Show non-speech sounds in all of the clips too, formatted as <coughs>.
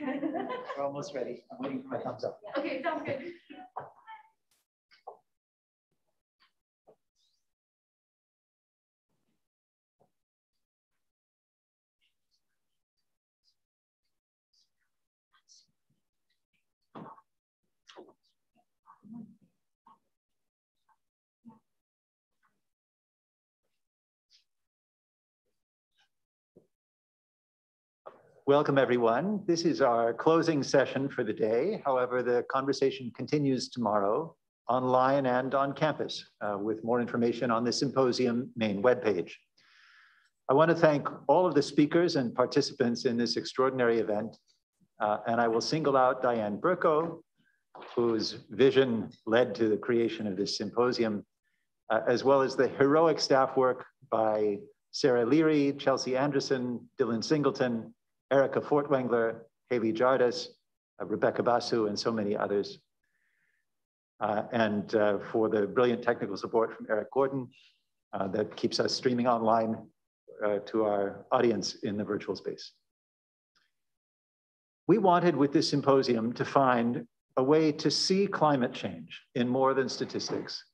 We're almost ready. I'm waiting for my thumbs up. Okay, sounds good. Welcome, everyone. This is our closing session for the day. However, the conversation continues tomorrow online and on campus uh, with more information on the symposium main webpage. I want to thank all of the speakers and participants in this extraordinary event. Uh, and I will single out Diane Burko, whose vision led to the creation of this symposium, uh, as well as the heroic staff work by Sarah Leary, Chelsea Anderson, Dylan Singleton, Erica Fortwangler, Haley Jardis, uh, Rebecca Basu, and so many others. Uh, and uh, for the brilliant technical support from Eric Gordon uh, that keeps us streaming online uh, to our audience in the virtual space. We wanted with this symposium to find a way to see climate change in more than statistics,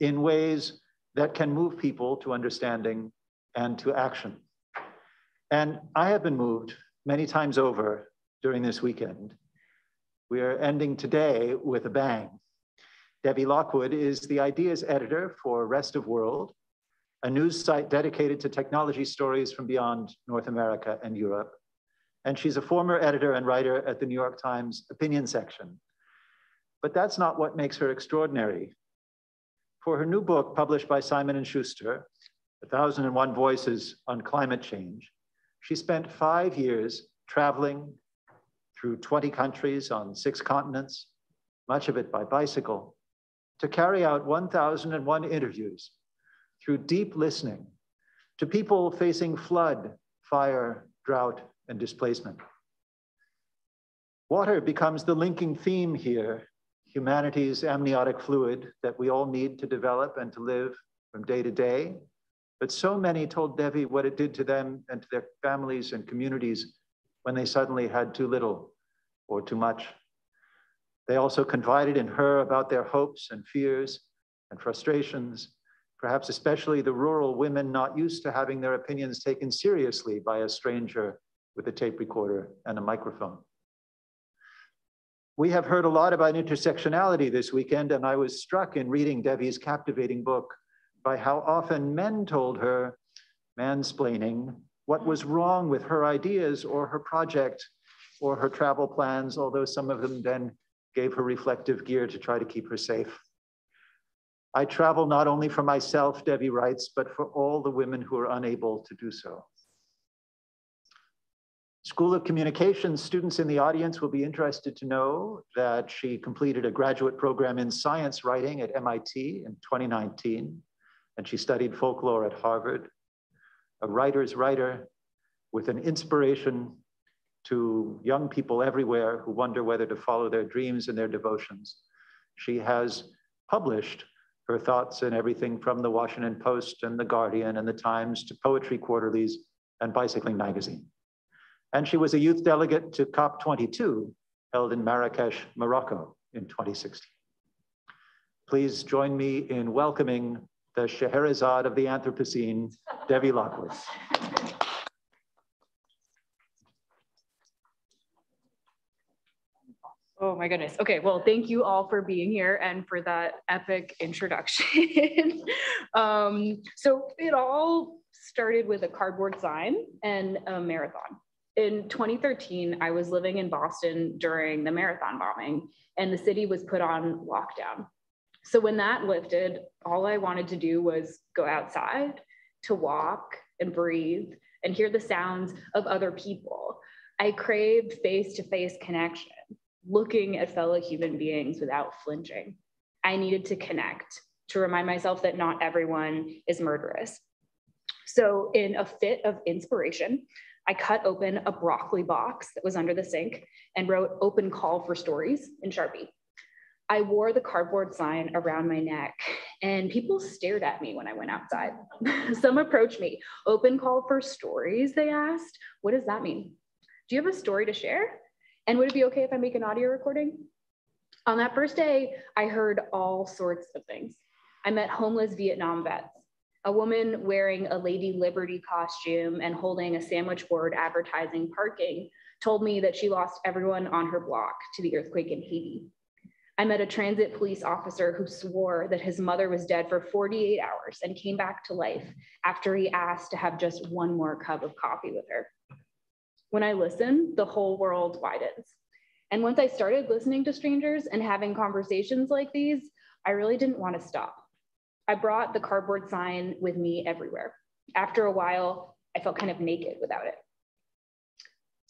in ways that can move people to understanding and to action. And I have been moved many times over during this weekend. We are ending today with a bang. Devi Lockwood is the ideas editor for Rest of World, a news site dedicated to technology stories from beyond North America and Europe. And she's a former editor and writer at the New York Times opinion section. But that's not what makes her extraordinary. For her new book, published by Simon & Schuster, 1001 Voices on Climate Change, she spent five years traveling through 20 countries on six continents, much of it by bicycle, to carry out 1,001 interviews through deep listening to people facing flood, fire, drought, and displacement. Water becomes the linking theme here, humanity's amniotic fluid that we all need to develop and to live from day to day but so many told Devi what it did to them and to their families and communities when they suddenly had too little or too much. They also confided in her about their hopes and fears and frustrations, perhaps especially the rural women not used to having their opinions taken seriously by a stranger with a tape recorder and a microphone. We have heard a lot about intersectionality this weekend, and I was struck in reading Devi's captivating book, by how often men told her, mansplaining, what was hmm. wrong with her ideas or her project or her travel plans, although some of them then gave her reflective gear to try to keep her safe. I travel not only for myself, Devi writes, but for all the women who are unable to do so. School of Communications students in the audience will be interested to know that she completed a graduate program in science writing at MIT in 2019 and she studied folklore at Harvard. A writer's writer with an inspiration to young people everywhere who wonder whether to follow their dreams and their devotions. She has published her thoughts in everything from the Washington Post and the Guardian and the Times to poetry quarterlies and Bicycling Magazine. And she was a youth delegate to COP22 held in Marrakesh, Morocco in 2016. Please join me in welcoming the Scheherazade of the Anthropocene, Devi Lockwood. Oh my goodness. Okay, well, thank you all for being here and for that epic introduction. <laughs> um, so it all started with a cardboard sign and a marathon. In 2013, I was living in Boston during the marathon bombing, and the city was put on lockdown. So when that lifted, all I wanted to do was go outside to walk and breathe and hear the sounds of other people. I craved face to face connection, looking at fellow human beings without flinching. I needed to connect, to remind myself that not everyone is murderous. So, in a fit of inspiration, I cut open a broccoli box that was under the sink and wrote open call for stories in Sharpie. I wore the cardboard sign around my neck and people stared at me when I went outside. <laughs> Some approached me. Open call for stories, they asked. What does that mean? Do you have a story to share? And would it be okay if I make an audio recording? On that first day, I heard all sorts of things. I met homeless Vietnam vets, a woman wearing a Lady Liberty costume and holding a sandwich board advertising parking told me that she lost everyone on her block to the earthquake in Haiti. I met a transit police officer who swore that his mother was dead for 48 hours and came back to life after he asked to have just one more cup of coffee with her. When I listen, the whole world widens. And once I started listening to strangers and having conversations like these, I really didn't want to stop. I brought the cardboard sign with me everywhere. After a while, I felt kind of naked without it.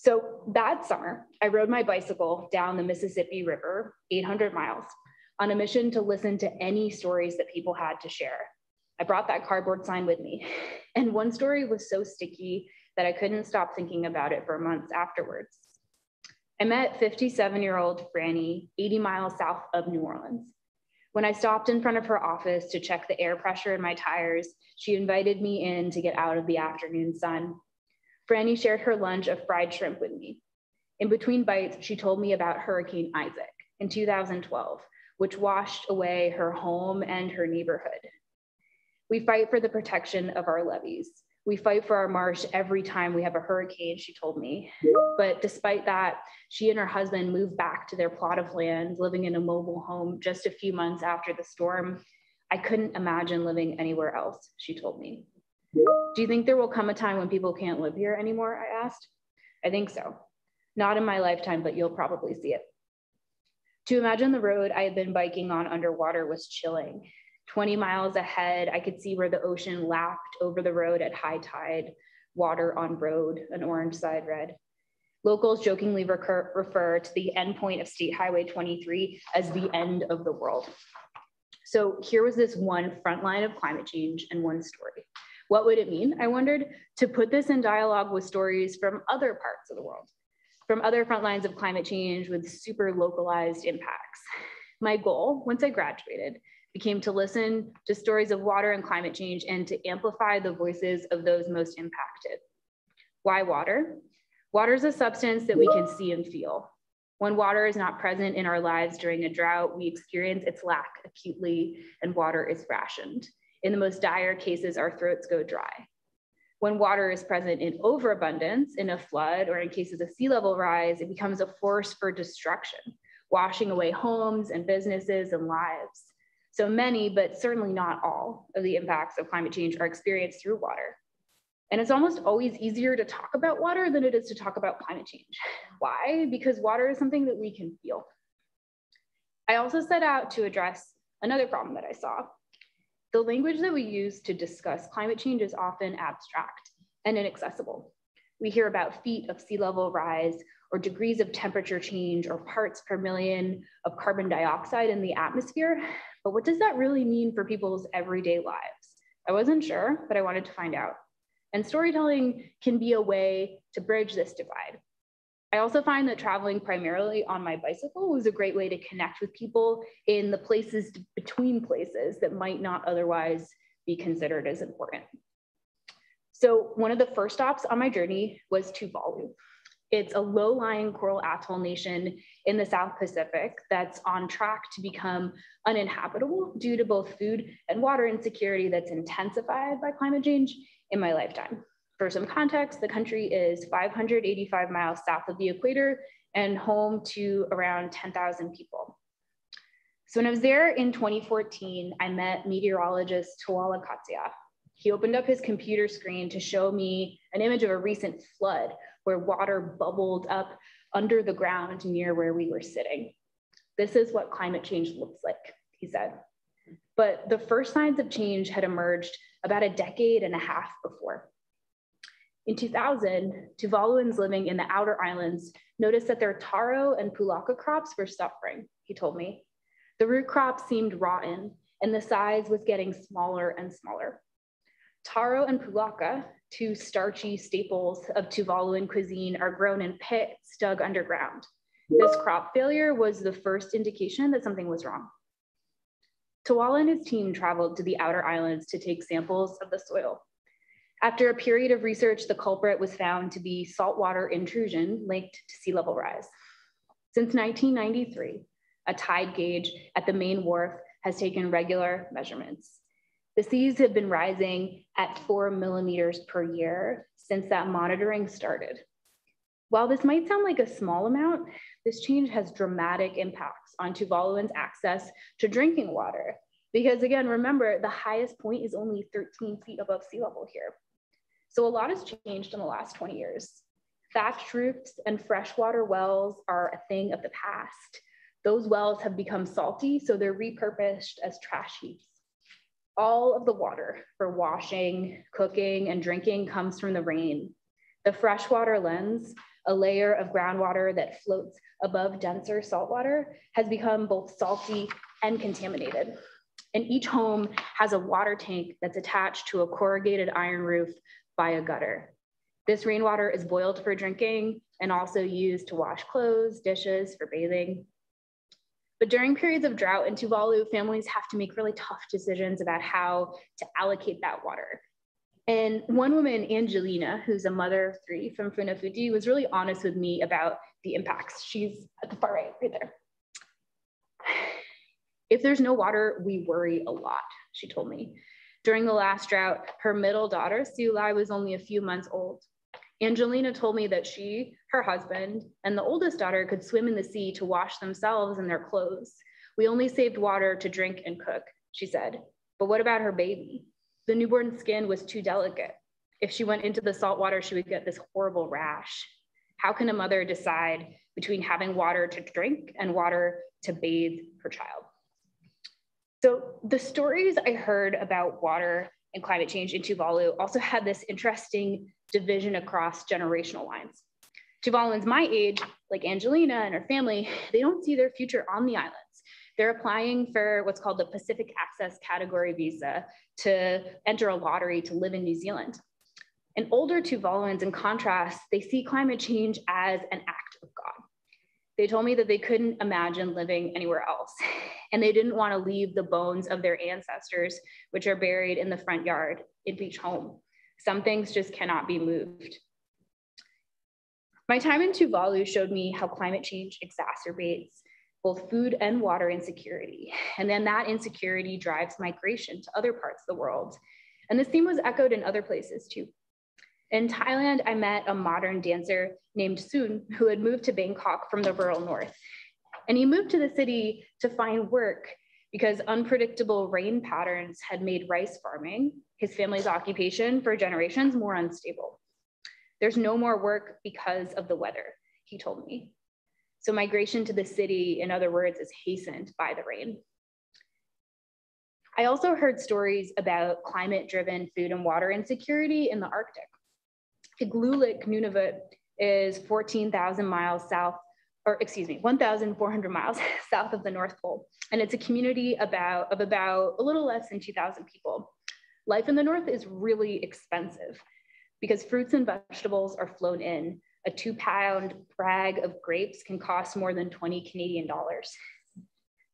So that summer, I rode my bicycle down the Mississippi River, 800 miles, on a mission to listen to any stories that people had to share. I brought that cardboard sign with me. <laughs> And one story was so sticky that I couldn't stop thinking about it for months afterwards. I met 57 year old Franny 80 miles south of New Orleans. When I stopped in front of her office to check the air pressure in my tires, she invited me in to get out of the afternoon sun. Franny shared her lunch of fried shrimp with me. In between bites, she told me about Hurricane Isaac in 2012, which washed away her home and her neighborhood. We fight for the protection of our levees. We fight for our marsh every time we have a hurricane, she told me. But despite that, she and her husband moved back to their plot of land, living in a mobile home just a few months after the storm. I couldn't imagine living anywhere else, she told me. Do you think there will come a time when people can't live here anymore? I asked. I think so. Not in my lifetime, but you'll probably see it. To imagine the road I had been biking on underwater was chilling. 20 miles ahead, I could see where the ocean lapped over the road at high tide, water on road, an orange side red. Locals jokingly recur, refer to the endpoint of State Highway 23 as the end of the world. So here was this one front line of climate change and one story. What would it mean, I wondered, to put this in dialogue with stories from other parts of the world, from other front lines of climate change with super localized impacts? My goal, once I graduated, became to listen to stories of water and climate change and to amplify the voices of those most impacted. Why water? Water is a substance that we can see and feel. When water is not present in our lives during a drought, we experience its lack acutely and water is rationed. In the most dire cases, our throats go dry. When water is present in overabundance in a flood or in cases of sea level rise, it becomes a force for destruction, washing away homes and businesses and lives. So many, but certainly not all, of the impacts of climate change are experienced through water. And it's almost always easier to talk about water than it is to talk about climate change. <laughs> Why? Because water is something that we can feel. I also set out to address another problem that I saw. The language that we use to discuss climate change is often abstract and inaccessible. We hear about feet of sea level rise or degrees of temperature change or parts per million of carbon dioxide in the atmosphere, but what does that really mean for people's everyday lives? I wasn't sure, but I wanted to find out. And storytelling can be a way to bridge this divide. I also find that traveling primarily on my bicycle was a great way to connect with people in the places between places that might not otherwise be considered as important. So one of the first stops on my journey was Tuvalu. It's a low-lying coral atoll nation in the South Pacific that's on track to become uninhabitable due to both food and water insecurity that's intensified by climate change in my lifetime. For some context, the country is 585 miles south of the equator and home to around 10,000 people. So when I was there in 2014, I met meteorologist Tauala Katea. He opened up his computer screen to show me an image of a recent flood where water bubbled up under the ground near where we were sitting. This is what climate change looks like, he said. But the first signs of change had emerged about a decade and a half before. In 2000, Tuvaluans living in the outer islands noticed that their taro and pulaka crops were suffering, he told me. The root crop seemed rotten and the size was getting smaller and smaller. Taro and pulaka, two starchy staples of Tuvaluan cuisine, are grown in pits dug underground. This crop failure was the first indication that something was wrong. Tauala and his team traveled to the outer islands to take samples of the soil. After a period of research, the culprit was found to be saltwater intrusion linked to sea level rise. Since 1993, a tide gauge at the main wharf has taken regular measurements. The seas have been rising at four millimeters per year since that monitoring started. While this might sound like a small amount, this change has dramatic impacts on Tuvaluans' access to drinking water. Because again, remember, the highest point is only 13 feet above sea level here. So a lot has changed in the last 20 years. Thatched roofs and freshwater wells are a thing of the past. Those wells have become salty, so they're repurposed as trash heaps. All of the water for washing, cooking, and drinking comes from the rain. The freshwater lens, a layer of groundwater that floats above denser saltwater, has become both salty and contaminated. And each home has a water tank that's attached to a corrugated iron roof by a gutter. This rainwater is boiled for drinking and also used to wash clothes, dishes, for bathing. But during periods of drought in Tuvalu, families have to make really tough decisions about how to allocate that water. And one woman, Angelina, who's a mother of three from Funafuti, was really honest with me about the impacts. She's at the far right, right there. <sighs> If there's no water, we worry a lot, she told me. During the last drought, her middle daughter, Siulai, was only a few months old. Angelina told me that she, her husband, and the oldest daughter could swim in the sea to wash themselves and their clothes. We only saved water to drink and cook, she said. But what about her baby? The newborn skin was too delicate. If she went into the salt water, she would get this horrible rash. How can a mother decide between having water to drink and water to bathe her child? So the stories I heard about water and climate change in Tuvalu also had this interesting division across generational lines. Tuvaluans my age, like Angelina and her family, they don't see their future on the islands. They're applying for what's called the Pacific Access Category Visa to enter a lottery to live in New Zealand. And older Tuvaluans, in contrast, they see climate change as an. They told me that they couldn't imagine living anywhere else. <laughs> And they didn't want to leave the bones of their ancestors, which are buried in the front yard in each home. Some things just cannot be moved. My time in Tuvalu showed me how climate change exacerbates both food and water insecurity. And then that insecurity drives migration to other parts of the world. And this theme was echoed in other places too. In Thailand, I met a modern dancer named Soon who had moved to Bangkok from the rural north. And he moved to the city to find work because unpredictable rain patterns had made rice farming, his family's occupation for generations, more unstable. There's no more work because of the weather, he told me. So migration to the city, in other words, is hastened by the rain. I also heard stories about climate-driven food and water insecurity in the Arctic. Igloolik, Nunavut is 14,000 miles south, or excuse me, 1,400 miles <laughs> south of the North Pole. And it's a community about, of about a little less than 2,000 people. Life in the North is really expensive because fruits and vegetables are flown in. A two pound bag of grapes can cost more than 20 Canadian dollars.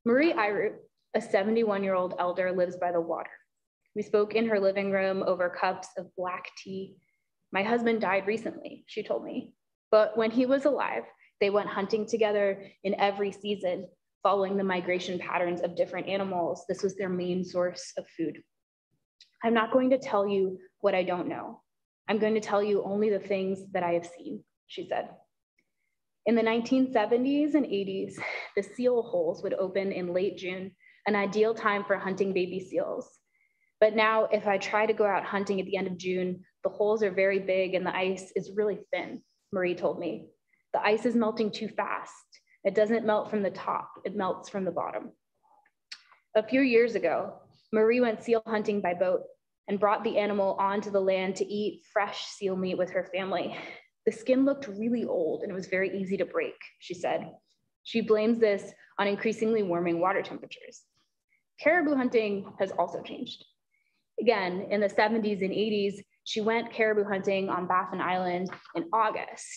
Marie Iroot, a 71 year old elder, lives by the water. We spoke in her living room over cups of black tea my husband died recently, she told me. But when he was alive, they went hunting together in every season, following the migration patterns of different animals. This was their main source of food. I'm not going to tell you what I don't know. I'm going to tell you only the things that I have seen, she said. In the 1970s and 80s, the seal holes would open in late June, an ideal time for hunting baby seals. But now, if I try to go out hunting at the end of June, the holes are very big and the ice is really thin, Marie told me. The ice is melting too fast. It doesn't melt from the top, it melts from the bottom. A few years ago, Marie went seal hunting by boat and brought the animal onto the land to eat fresh seal meat with her family. The skin looked really old and it was very easy to break, she said. She blames this on increasingly warming water temperatures. Caribou hunting has also changed. Again, in the 70s and 80s, she went caribou hunting on Baffin Island in August.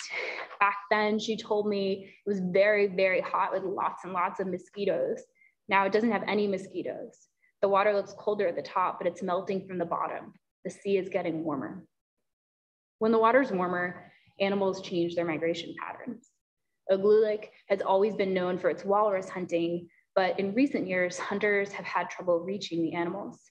Back then, she told me it was very, very hot with lots and lots of mosquitoes. Now it doesn't have any mosquitoes. The water looks colder at the top, but it's melting from the bottom. The sea is getting warmer. When the water's warmer, animals change their migration patterns. Igloolik has always been known for its walrus hunting, but in recent years, hunters have had trouble reaching the animals.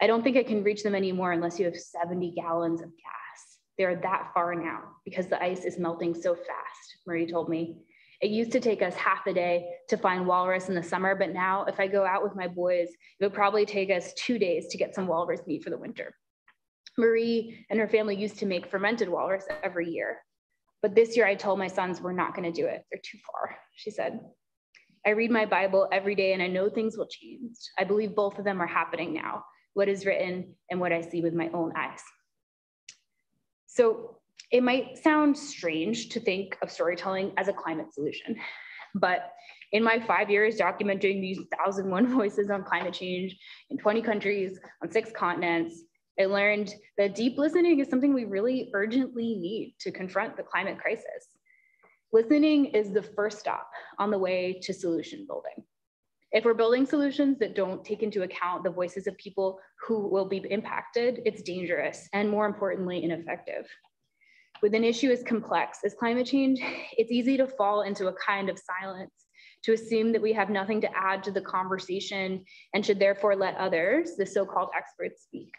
I don't think I can reach them anymore unless you have 70 gallons of gas. They're that far now because the ice is melting so fast, Marie told me. It used to take us half a day to find walrus in the summer, but now if I go out with my boys, it would probably take us two days to get some walrus meat for the winter. Marie and her family used to make fermented walrus every year. But this year I told my sons, we're not gonna do it. They're too far, she said. I read my Bible every day and I know things will change. I believe both of them are happening now, what is written and what I see with my own eyes. So it might sound strange to think of storytelling as a climate solution, but in my five years documenting these 1001 voices on climate change in 20 countries on six continents, I learned that deep listening is something we really urgently need to confront the climate crisis. Listening is the first stop on the way to solution building. If we're building solutions that don't take into account the voices of people who will be impacted, it's dangerous and more importantly, ineffective. With an issue as complex as climate change, it's easy to fall into a kind of silence, to assume that we have nothing to add to the conversation and should therefore let others, the so-called experts, speak.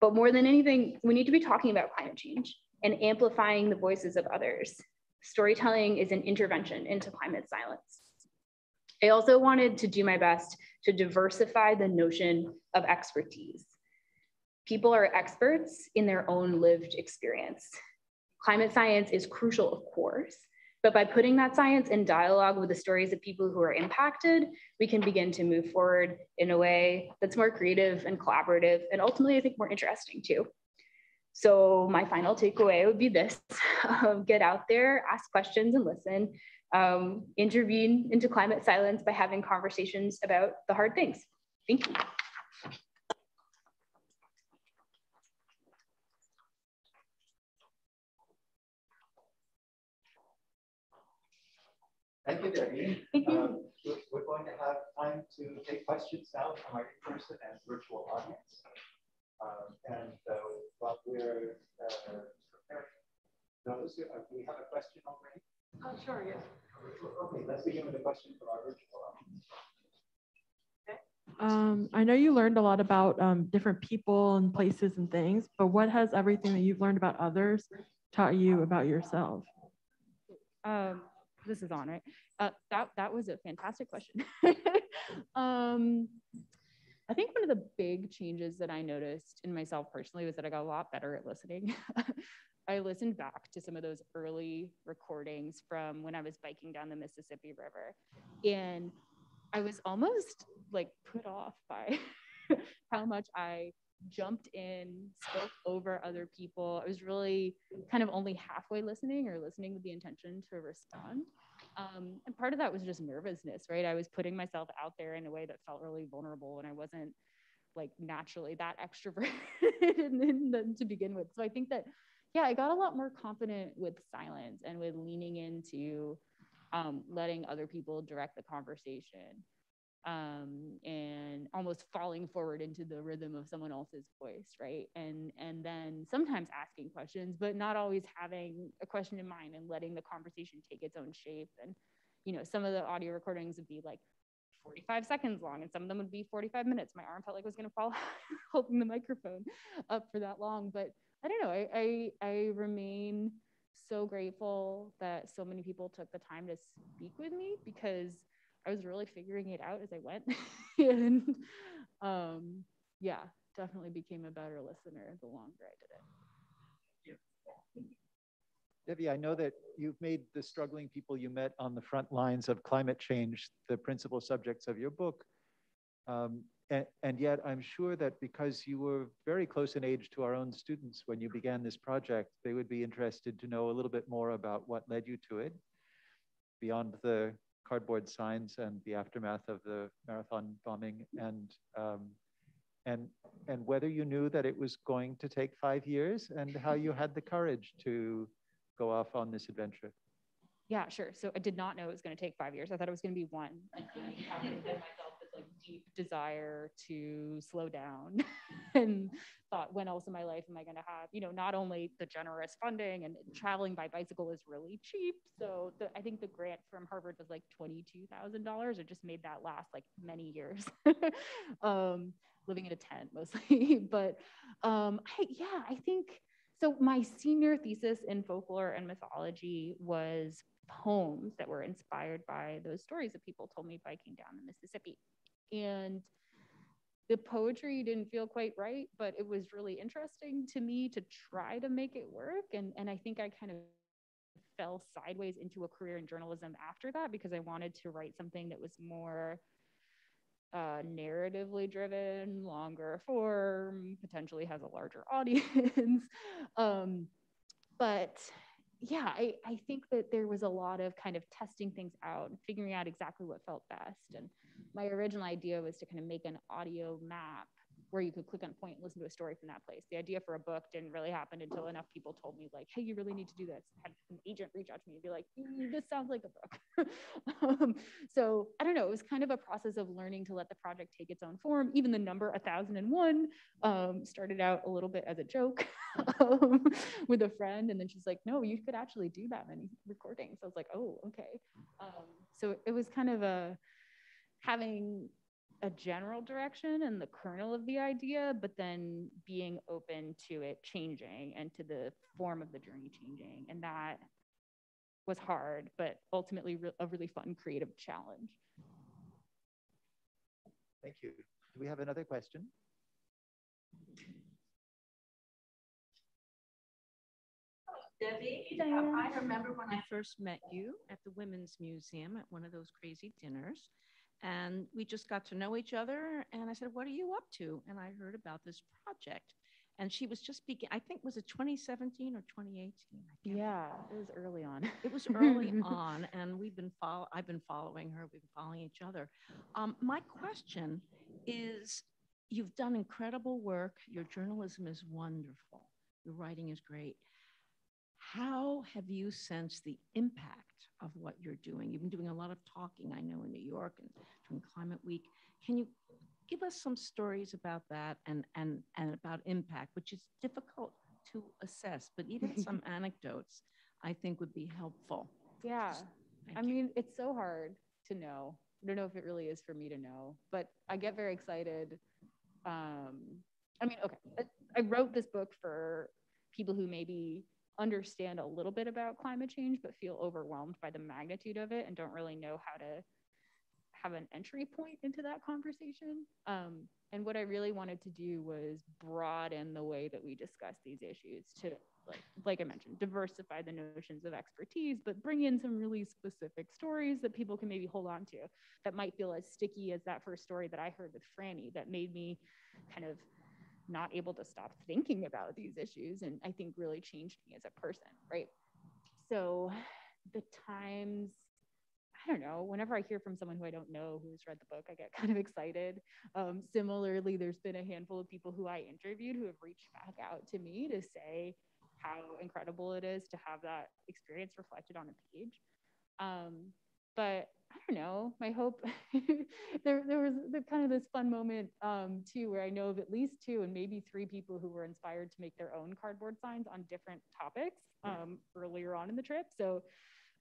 But more than anything, we need to be talking about climate change and amplifying the voices of others. Storytelling is an intervention into climate silence. I also wanted to do my best to diversify the notion of expertise. People are experts in their own lived experience. Climate science is crucial, of course, but by putting that science in dialogue with the stories of people who are impacted, we can begin to move forward in a way that's more creative and collaborative, and ultimately, I think more interesting too. So my final takeaway would be this, <laughs> um, get out there, ask questions and listen, um, intervene into climate silence by having conversations about the hard things. Thank you. Thank you, Devi. Thank you. Um, we're going to have time to take questions now from our in-person and virtual audience. Um, and uh, while we're uh, preparing those, uh, we have a question already? Oh, sure, yes. Okay, let's begin with a question from our virtual audience. Um, I know you learned a lot about um, different people and places and things, but what has everything that you've learned about others taught you about yourself? Um, this is on, right? Uh, that, that was a fantastic question. <laughs> um, I think one of the big changes that I noticed in myself personally was that I got a lot better at listening. <laughs> I listened back to some of those early recordings from when I was biking down the Mississippi River. And I was almost like put off by <laughs> how much I jumped in, spoke over other people. I was really kind of only halfway listening or listening with the intention to respond. Um, and part of that was just nervousness, right? I was putting myself out there in a way that felt really vulnerable and I wasn't like naturally that extroverted <laughs> to begin with. So I think that, yeah, I got a lot more confident with silence and with leaning into um, letting other people direct the conversation um, and almost falling forward into the rhythm of someone else's voice, right? And and then sometimes asking questions, but not always having a question in mind and letting the conversation take its own shape. And you know, some of the audio recordings would be like 45 seconds long, and some of them would be 45 minutes. My arm felt like it was going to fall <laughs> holding the microphone up for that long. But I don't know. I I, I remain so grateful that so many people took the time to speak with me because I was really figuring it out as I went. <laughs> and um, yeah, definitely became a better listener the longer I did it. Devi, I know that you've made the struggling people you met on the front lines of climate change the principal subjects of your book. Um, and, and, yet I'm sure that because you were very close in age to our own students when you began this project, they would be interested to know a little bit more about what led you to it beyond the cardboard signs and the aftermath of the marathon bombing and um, and and whether you knew that it was going to take five years and how you had the courage to go off on this adventure. Yeah, sure. So I did not know it was going to take five years. I thought it was going to be one. Like deep desire to slow down <laughs> and thought when else in my life am i going to have you know not only the generous funding and traveling by bicycle is really cheap. So the, i think the grant from harvard was like $22000 it just made that last like many years <laughs> um, living in a tent mostly. <laughs> But um, I, yeah i think so my senior thesis in folklore and mythology was poems that were inspired by those stories that people told me biking down the Mississippi. And the poetry didn't feel quite right, but it was really interesting to me to try to make it work. And, and I think I kind of fell sideways into a career in journalism after that because I wanted to write something that was more uh, narratively driven, longer form, potentially has a larger <laughs> audience. um, but yeah, I, I think that there was a lot of kind of testing things out and figuring out exactly what felt best. And my original idea was to kind of make an audio map where you could click on point and listen to a story from that place. The idea for a book didn't really happen until enough people told me like, hey, you really need to do this. I had an agent reach out to me and be like, mm, this sounds like a book. <laughs> um, so I don't know, it was kind of a process of learning to let the project take its own form. Even the number 1001 um, started out a little bit as a joke <laughs> um, with a friend. And then she's like, no, you could actually do that many recordings. I was like, oh, okay. Um, so it was kind of a, having a general direction and the kernel of the idea, but then being open to it changing and to the form of the journey changing. And that was hard, but ultimately a really fun creative challenge. Thank you. Do we have another question? Devi, I remember when I first met you at the Women's Museum at one of those crazy dinners and we just got to know each other and i said what are you up to? And i heard about this project and she was just speaking i think was it 2017 or 2018 yeah it was early on. It was early <laughs> on and we've been follow i've been following her we've been following each other. Um, my question is you've done incredible work your journalism is wonderful your writing is great how have you sensed the impact of what you're doing. You've been doing a lot of talking, I know, in New York and during Climate Week. Can you give us some stories about that and, and, and about impact, which is difficult to assess, but even <laughs> some anecdotes I think would be helpful. Yeah. I you. mean, it's so hard to know. I don't know if it really is for me to know, but I get very excited. Um, I mean, okay, I wrote this book for people who maybe understand a little bit about climate change, but feel overwhelmed by the magnitude of it and don't really know how to have an entry point into that conversation. Um, and what I really wanted to do was broaden the way that we discuss these issues to, like, like I mentioned, diversify the notions of expertise, but bring in some really specific stories that people can maybe hold on to that might feel as sticky as that first story that I heard with Franny that made me kind of not able to stop thinking about these issues and I think really changed me as a person, right? So the times, I don't know, whenever I hear from someone who I don't know who's read the book, I get <laughs> kind of excited. Um, similarly, there's been a handful of people who I interviewed who have reached back out to me to say how incredible it is to have that experience reflected on a page. Um, but I don't know. My hope <laughs> there there was the, kind of this fun moment um, too, where I know of at least two and maybe three people who were inspired to make their own cardboard signs on different topics um, earlier on in the trip. So,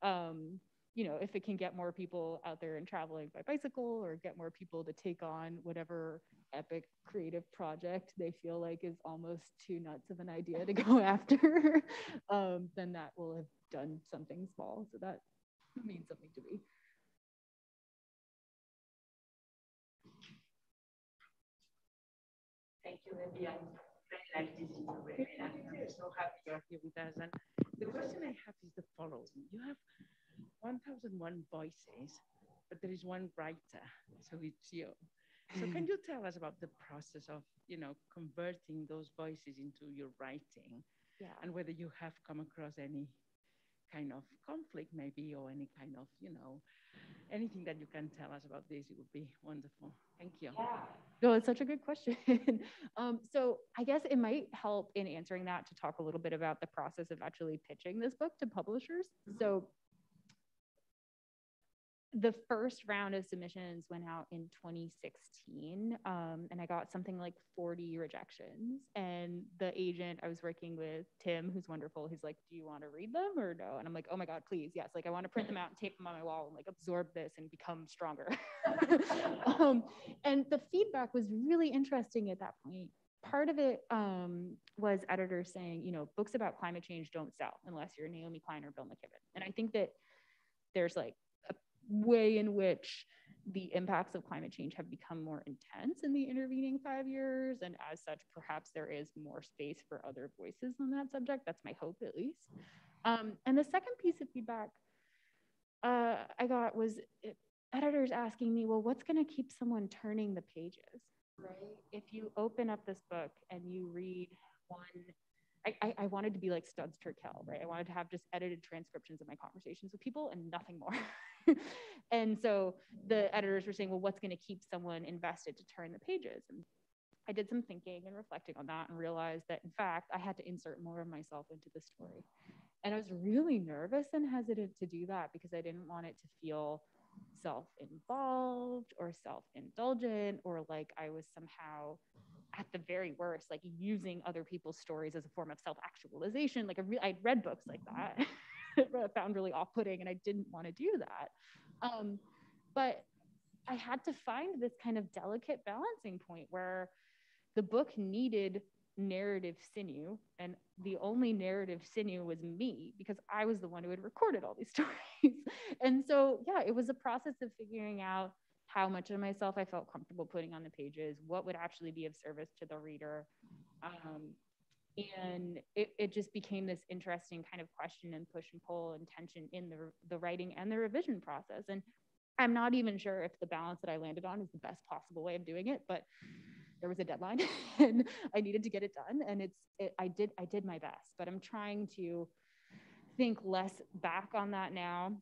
um, you know, if it can get more people out there and traveling by bicycle, or get more people to take on whatever epic creative project they feel like is almost too nuts of an idea to go <laughs> after, <laughs> um, then that will have done something small. So that means something to me. You, Libby. I'm very nice to see you. I'm so happy you're here with us. And the question I have is the following. You have 1001 voices, but there is one writer, so it's you. So can you tell us about the process of, you know, converting those voices into your writing? Yeah. And whether you have come across any kind of conflict maybe or any kind of, you know, anything that you can tell us about this, it would be wonderful. Thank you. Yeah. No, it's such a good question. <laughs> um, so I guess it might help in answering that to talk a little bit about the process of actually pitching this book to publishers. Mm-hmm. So the first round of submissions went out in 2016 um, and i got something like 40 rejections. And the agent i was working with tim who's wonderful he's like do you want to read them or no? And i'm like oh my god please yes. Like i want to print them out and tape them on my wall and like absorb this and become stronger. <laughs> Um, and the feedback was really interesting at that point. Part of it um, was editors saying you know books about climate change don't sell unless you're naomi klein or bill mckibben. And i think that there's like way in which the impacts of climate change have become more intense in the intervening five years. And as such, perhaps there is more space for other voices on that subject. That's my hope, at least. Um, and the second piece of feedback uh, I got was it, editors asking me, well, what's going to keep someone turning the pages? Right? If you open up this book and you read one I, I, wanted to be like Studs Terkel, right? I wanted to have just edited transcriptions of my conversations with people and nothing more. <laughs> and so the editors were saying, well, what's going to keep someone invested to turn the pages? And I did some thinking and reflecting on that and realized that, in fact, I had to insert more of myself into the story. And I was really nervous and hesitant to do that because I didn't want it to feel self involved or self indulgent or like I was somehow at the very worst, like using other people's stories as a form of self actualization. Like I I'd read books like that, <laughs> I found really off putting, and I didn't want to do that. Um, but I had to find this kind of delicate balancing point where the book needed narrative sinew and the only narrative sinew was me because i was the one who had recorded all these <laughs> stories and so yeah it was a process of figuring out how much of myself I felt comfortable putting on the pages, what would actually be of service to the reader. Um, and it, it just became this interesting kind of question and push and pull and tension in the, the writing and the revision process. And I'm not even sure if the balance that I landed on is the best possible way of doing it, but there was a deadline <laughs> and I needed to get it done. And it's, it, I did, I did my best, but I'm trying to think less back on that now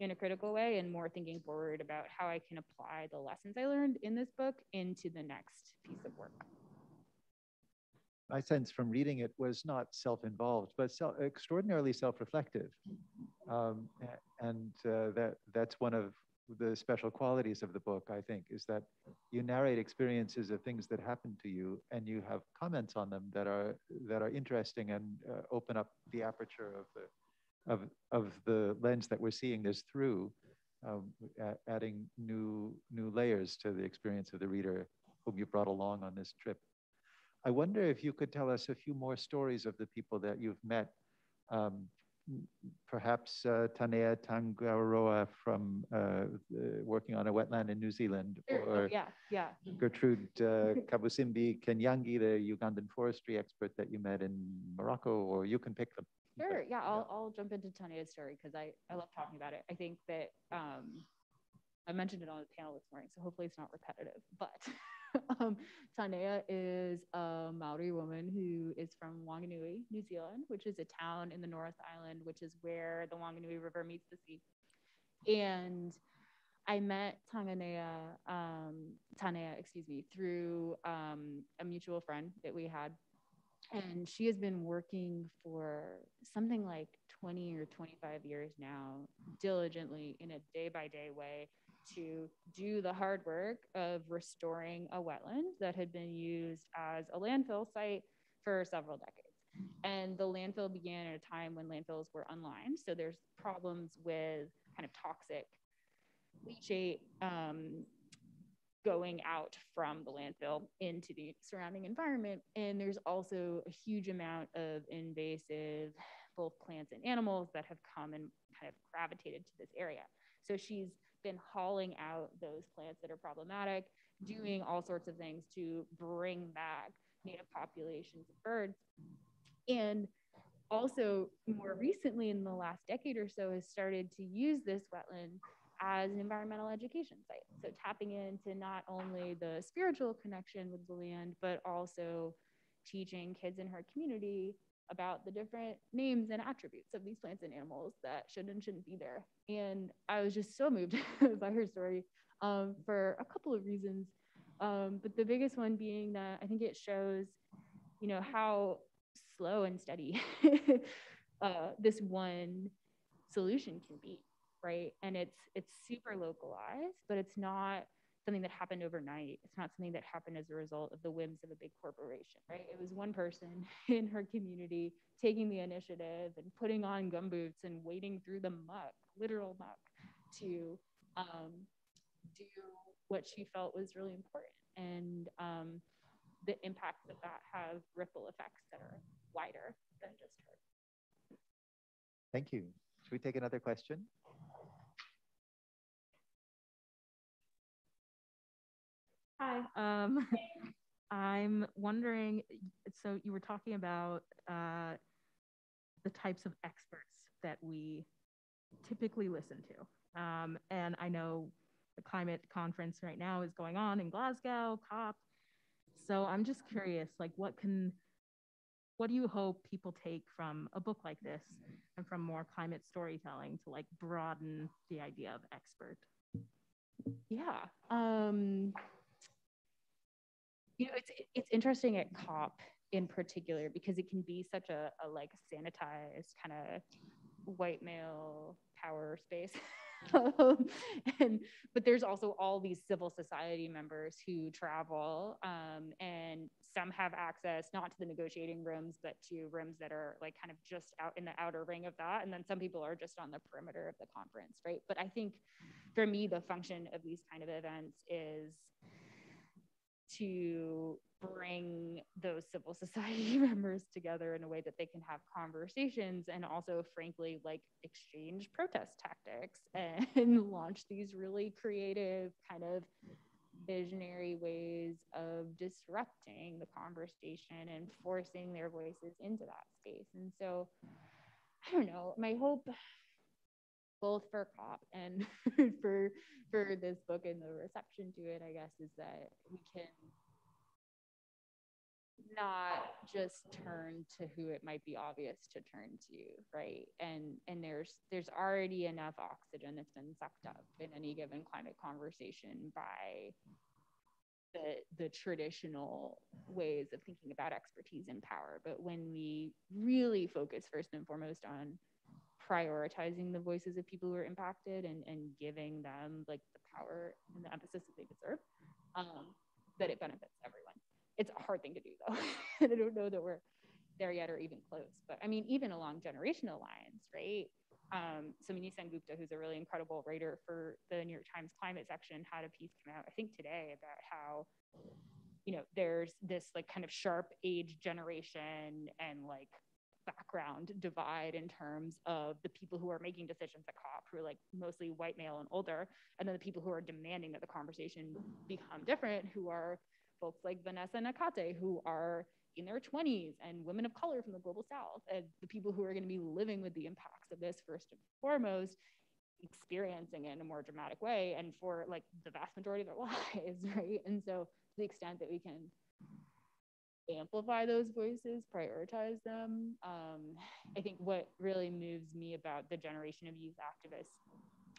in a critical way and more thinking forward about how I can apply the lessons I learned in this book into the next piece of work. My sense from reading it was not self-involved, but self, extraordinarily self-reflective, um, and uh, that that's one of the special qualities of the book. I think is that you narrate experiences of things that happen to you, and you have comments on them that are that are interesting and uh, open up the aperture of the of, of the lens that we're seeing this through, um, adding new, new layers to the experience of the reader whom you brought along on this trip. I wonder if you could tell us a few more stories of the people that you've met. Um, perhaps uh, Tanea Tangaroa from uh, working on a wetland in New Zealand, sure. Oh, or yeah, yeah. Gertrude uh, <laughs> Kabusimbi Kenyangi, the Ugandan forestry expert that you met in Morocco, or you can pick them. Sure. Yeah, I'll, I'll jump into Tanea's story because I, I love talking about it. I think that um, I mentioned it on the panel this morning, so hopefully it's not repetitive. But <laughs> um, Tanea is a Maori woman who is from Wanganui, New Zealand, which is a town in the North Island, which is where the Wanganui River meets the sea. And I met Tanganea, um, Tanea, excuse me, through um, a mutual friend that we had and she has been working for something like 20 or 25 years now diligently in a day by day way to do the hard work of restoring a wetland that had been used as a landfill site for several decades. And the landfill began at a time when landfills were unlined. So there's problems with kind of toxic leachate um, going out from the landfill into the surrounding environment. And there's also a huge amount of invasive, both plants and animals, that have come and kind of gravitated to this area. So she's been hauling out those plants that are problematic, doing all sorts of things to bring back native populations of birds. And also, more recently, in the last decade or so, has started to use this wetland as an environmental education site. So tapping into not only the spiritual connection with the land, but also teaching kids in her community about the different names and attributes of these plants and animals that should and shouldn't be there. And I was just so moved <laughs> by her story um, for a couple of reasons. Um, but the biggest one being that I think it shows, you know, how slow and steady <laughs> uh, this one solution can be right? And it's it's super localized, but it's not something that happened overnight. It's not something that happened as a result of the whims of a big corporation, right? It was one person <laughs> in her community taking the initiative and putting on gumboots and wading through the muck, literal muck, to um, do what she felt was really important. And um, the impact that that has ripple effects that are wider than just her. Thank you. Should we take another question? Hi. Um, <laughs> I'm wondering, so you were talking about uh, the types of experts that we typically listen to. Um, and I know the climate conference right now is going on in Glasgow, COP. So I'm just curious, like what can, what do you hope people take from a book like this and from more climate storytelling to like broaden the idea of expert? Yeah. Um, you know, it's it's interesting at COP in particular because it can be such a, a like sanitized kind of white male power space. <laughs> and but there's also all these civil society members who travel um, and some have access not to the negotiating rooms but to rooms that are like kind of just out in the outer ring of that and then some people are just on the perimeter of the conference right but i think for me the function of these kind of events is to bring those civil <laughs> society members together in a way that they can have conversations and also frankly like exchange protest tactics <laughs> and launch these really creative kind of visionary ways of disrupting the conversation and forcing their voices into that space. And so i don't know. My hope both for COP and <laughs> for for this book and the reception to it i guess is that we can not just turn to who it might be obvious to turn to right? And and there's there's already enough oxygen that's been sucked up in any given climate conversation by the the traditional ways of thinking about expertise and power. But when we really focus first and foremost on prioritizing the voices of people who are impacted and, and giving them like the power and the emphasis that they deserve um, that it benefits everyone it's a hard thing to do though. and <laughs> I don't know that we're there yet or even close. But I mean, even along generational lines, right? Um, Somini Sengupta, who's a really incredible writer for the New York Times climate section, had a piece come out, I think today, about how, you know, there's this like kind of sharp age generation and like background divide in terms of the people who are making decisions at COP, who are like mostly white male and older, and then the people who are demanding that the conversation become different, who are folks like Vanessa Nakate, who are in their 20s and women of color from the global south and the people who are going to be living with the impacts of this first and foremost experiencing it in a more dramatic way and for like the vast majority of their <laughs> lives right? And so to the extent that we can amplify those voices prioritize them um, i think what really moves me about the generation of youth activists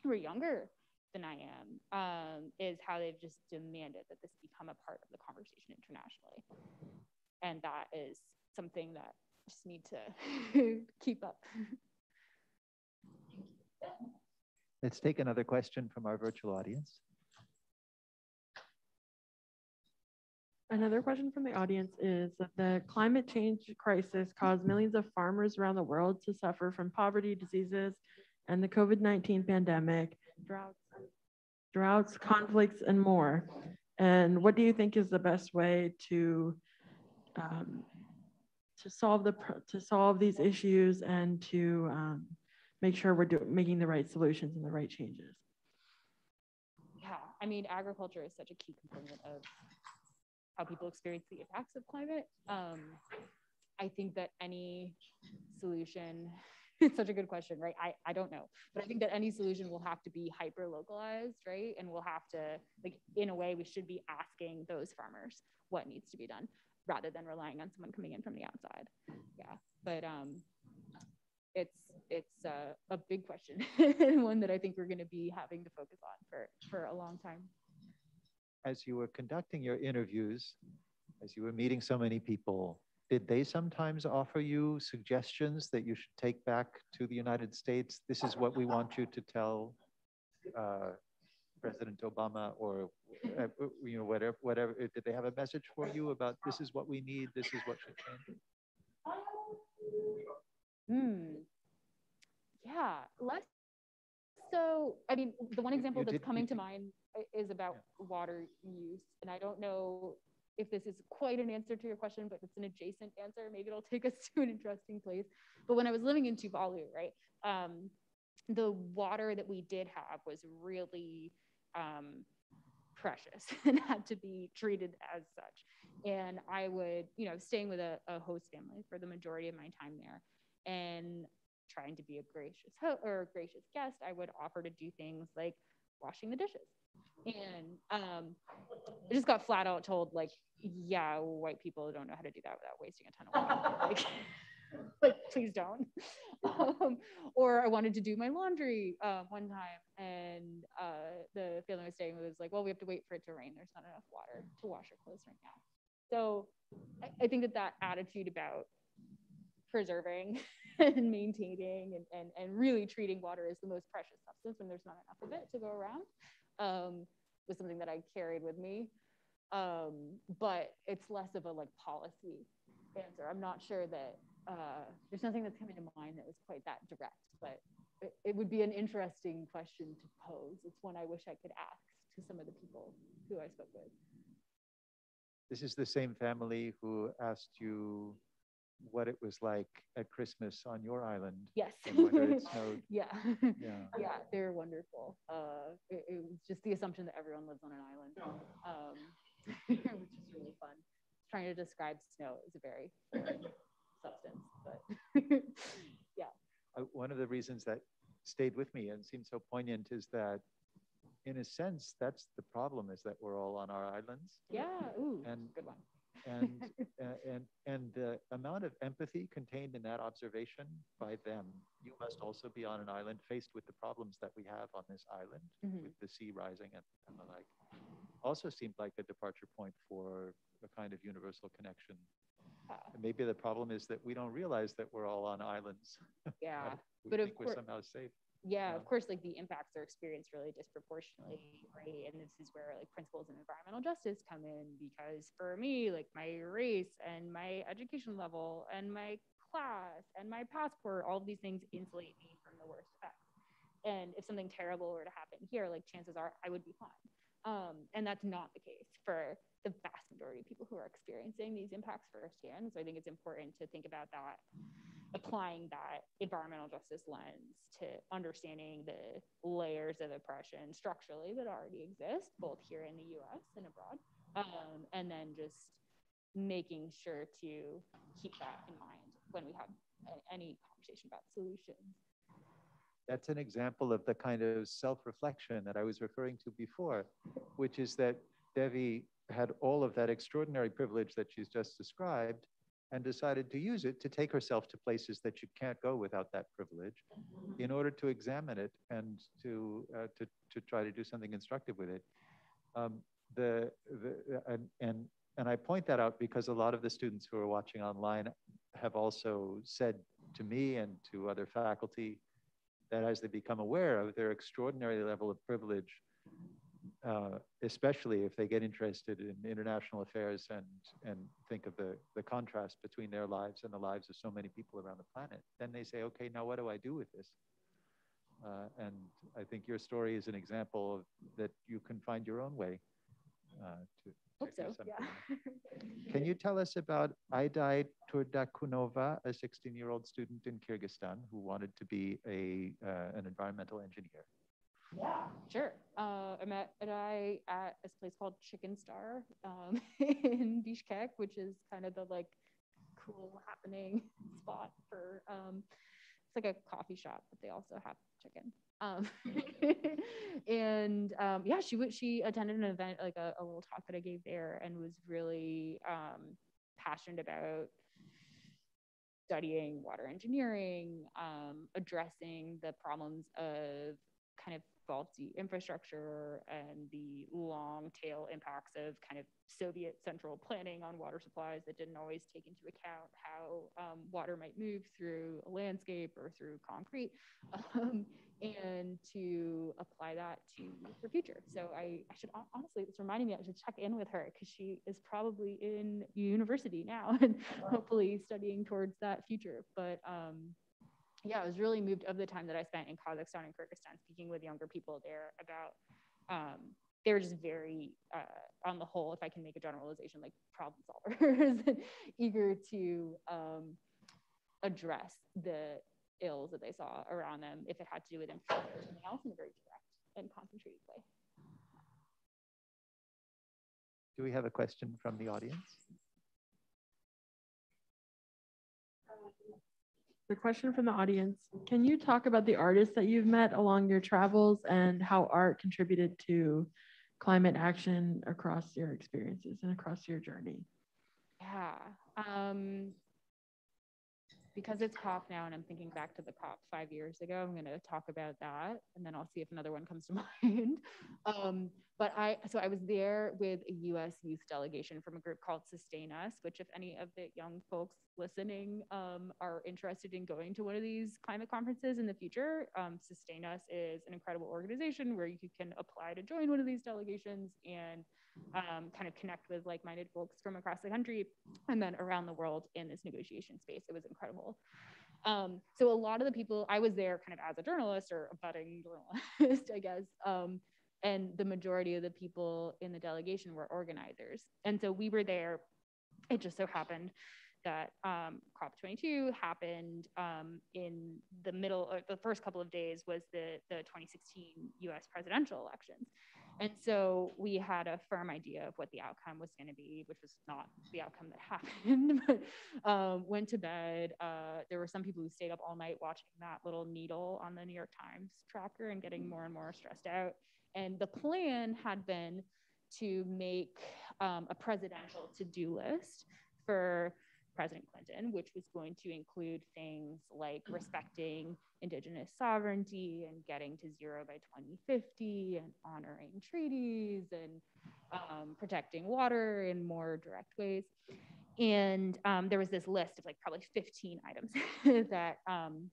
who are younger than I am, um, is how they've just demanded that this become a part of the conversation internationally. And that is something that I just need to <laughs> keep up. Let's take another question from our virtual audience. Another question from the audience is that the climate change crisis caused millions of farmers around the world to suffer from poverty, diseases, and the COVID 19 pandemic, droughts, droughts, conflicts, and more. And what do you think is the best way to um, to solve the to solve these issues and to um, make sure we're do, making the right solutions and the right changes? Yeah, I mean, agriculture is such a key component of how people experience the impacts of climate. Um, I think that any solution <laughs> it's such a good question, right? I, I don't know. But I think that any solution will have to be hyper localized, right? And we'll have to, like, in a way, we should be asking those farmers what needs to be done rather than relying on someone coming in from the outside. Yeah. But um, it's it's a, a big question <laughs> and one that I think we're going to be having to focus on for, for a long time. As you were conducting your interviews, as you were meeting so many people, did they sometimes offer you suggestions that you should take back to the United States? This is what we want you to tell uh, President Obama or uh, you know whatever whatever did they have a message for you about this is what we need this is what should change Hmm. Yeah, less so. I mean, the one example you that's did- coming you to mind is about water use, and I don't know if this is quite an answer to your question, but it's an adjacent answer. Maybe it'll take us <laughs> to an interesting place. But when I was living in Tuvalu, right, um, the water that we did have was really um, precious <laughs> and had to be treated as such. And I would, you know, staying with a, a host family for the majority of my time there, and trying to be a gracious ho- or a gracious guest, I would offer to do things like washing the dishes. And um, I just got flat out told, like, yeah, white people don't know how to do that without wasting a ton of water. <laughs> like, like, please don't. <laughs> Um, or I wanted to do my laundry uh, one time, and uh, the family I was staying with was like, well, we have to wait for it to rain. There's not enough water to wash our clothes right now. So I, I think that that attitude about preserving <laughs> and maintaining and, and, and really treating water as the most precious substance when there's not enough of it to go around um, was something that I carried with me. Um, but it's less of a like policy answer. I'm not sure that uh, there's nothing that's coming to mind that was quite that direct, but it, it would be an interesting question to pose. It's one I wish I could ask to some of the people who I spoke with. this is the same family who asked you what it was like at christmas on your island Yes. and whether it <laughs> snowed yeah. yeah <laughs> yeah, they're wonderful. Uh, it, it was just the assumption that everyone lives on an island, um, <laughs> which is really fun. Trying to describe snow is a very <coughs> substance, but yeah. I, one of the reasons that stayed with me and seemed so poignant is that in a sense that's the problem is that we're all on our islands Yeah, ooh, And- good one. And <laughs> uh, and and the amount of empathy contained in that observation by them you must also be on an island faced with the problems that we have on this island Mhm. with the sea rising and, and the like. Also seemed like a departure point for a kind of universal connection. Uh, and maybe the problem is that we don't realize that we're all on islands. <laughs> Yeah, we but of think we're course- somehow safe yeah, of course, like the impacts are experienced really disproportionately, right? And this is where like principles of environmental justice come in because for me, like my race and my education level and my class and my passport, all of these things insulate me from the worst effects. And if something terrible were to happen here, like chances are I would be fine. Um, and that's not the case for the vast majority of people who are experiencing these impacts firsthand. So I think it's important to think about that applying that environmental justice lens to understanding the layers of oppression structurally that already exist, both here in the US and abroad, um, and then just making sure to keep that in mind when we have a- any conversation about solutions. that's an example of the kind of self-reflection that I was referring to before, which is that Devi had all of that extraordinary privilege that she's just described and decided to use it to take herself to places that you can't go without that privilege in order to examine it and to, uh, to, to try to do something instructive with it. Um, the, the, and, and, and I point that out because a lot of the students who are watching online have also said to me and to other faculty that as they become aware of their extraordinary level of privilege, uh, especially if they get interested in international affairs and, and think of the, the contrast between their lives and the lives of so many people around the planet, then they say, okay, now what do I do with this? Uh, and I think your story is an example of that you can find your own way uh, to, Hope so, something. yeah. <laughs> Can you tell us about Aidai Turdakunova, a 16-year-old student in Kyrgyzstan who wanted to be a, uh, an environmental engineer? Sure. Uh, I met and I at this place called Chicken Star um, <laughs> in Bishkek, which is kind of the like cool happening <laughs> spot for. Um, it's like a coffee shop, but they also have chicken. Um, <laughs> and um, yeah, she she attended an event like a, a little talk that I gave there, and was really um, passionate about studying water engineering, um, addressing the problems of kind of faulty infrastructure and the long tail impacts of kind of Soviet central planning on water supplies that didn't always take into account how um, water might move through a landscape or through concrete, <laughs> um, and to apply that to her future. So I, I should honestly, it's reminding me I should check in with her because she is probably in university now <laughs> and hopefully studying towards that future. But um, yeah, I was really moved of the time that I spent in Kazakhstan and Kyrgyzstan speaking with younger people there about um, they were just very uh, on the whole, if I can make a generalization, like problem solvers, <laughs> eager to um, address the ills that they saw around them if it had to do with infrastructure or something else in a very direct and concentrated way. Do we have a question from the audience? The question from the audience, can you talk about the artists that you've met along your travels and how art contributed to climate action across your experiences and across your journey? Yeah, um, because it's COP now and I'm thinking back to the COP five years ago, I'm going to talk about that and then I'll see if another one comes to <laughs> mind. Um, but I, so I was there with a US youth delegation from a group called SustainUS, which if any of the young folks listening um, are interested in going to one of these climate conferences in the future, um, SustainUS is an incredible organization where you can apply to join one of these delegations and um, kind of connect with like-minded folks from across the country and then around the world in this negotiation space. It was incredible. Um, so a lot of the people, I was there kind of as a journalist or a budding journalist, <laughs> I guess. Um, and the majority of the people in the delegation were organizers. And so we were there. It just so happened that um, COP22 happened um, in the middle, of the first couple of days was the, the 2016 US presidential elections. And so we had a firm idea of what the outcome was going to be, which was not the outcome that <laughs> happened, but um, went to bed. Uh, there were some people who stayed up all night watching that little needle on the New York Times tracker and getting more and more stressed out. And the plan had been to make um, a presidential to do list for President Clinton, which was going to include things like respecting indigenous sovereignty and getting to zero by 2050 and honoring treaties and um, protecting water in more direct ways. And um, there was this list of like probably 15 items <laughs> that um,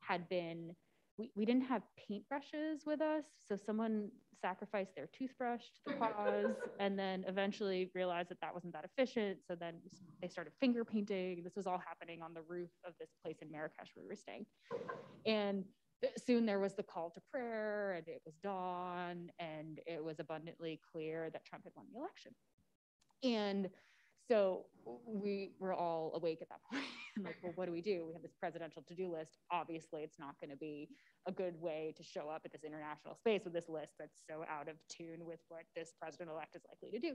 had been we, we didn't have paintbrushes with us. So someone sacrificed their toothbrush to the <laughs> cause and then eventually realized that that wasn't that efficient. So then they started finger painting. This was all happening on the roof of this place in Marrakesh where we were staying. And soon there was the call to prayer and it was dawn and it was abundantly clear that Trump had won the election. And so we were all awake at that <laughs> point. like, well, what do we do? We have this presidential to do list. Obviously, it's not going to be a good way to show up at this international space with this list that's so out of tune with what this president elect is likely to do.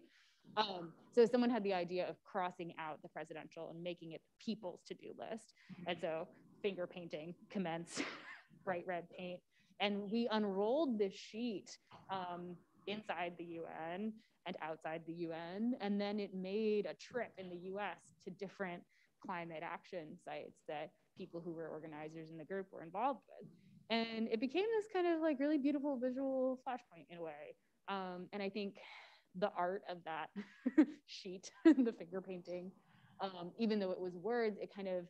Um, so someone had the idea of crossing out the presidential and making it people's to do list. And so finger painting commenced, <laughs> bright red paint. And we unrolled this sheet um, inside the UN and outside the UN. And then it made a trip in the US to different climate action sites that people who were organizers in the group were involved with. And it became this kind of like really beautiful visual flashpoint in a way. Um, and I think the art of that <laughs> sheet, <laughs> the finger painting, um, even though it was words, it kind of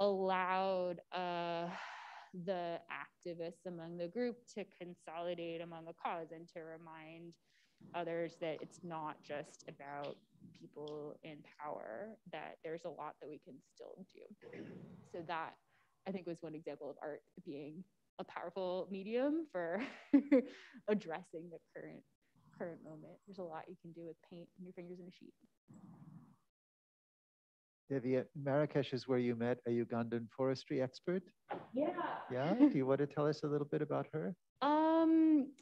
allowed uh, the activists among the group to consolidate among a cause and to remind others that it's not just about people in power, that there's a lot that we can still do. So that I think was one example of art being a powerful medium for <laughs> addressing the current current moment. There's a lot you can do with paint and your fingers in a sheet. Devi, Marrakesh is where you met a Ugandan forestry expert. Yeah. Yeah. Do you want to tell us a little bit about her? Um,